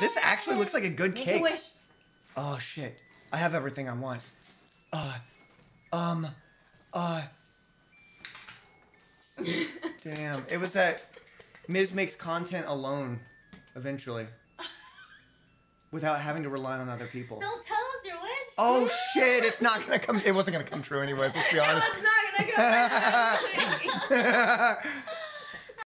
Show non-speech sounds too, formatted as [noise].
This actually looks like a good Make cake. a wish. Oh shit. I have everything I want. Uh um uh [laughs] Damn. It was that Miz makes content alone eventually. Without having to rely on other people. Don't tell us your wish. Oh shit, it's not gonna come it wasn't gonna come true anyways, let's be honest. [laughs] It was not gonna come true. [laughs]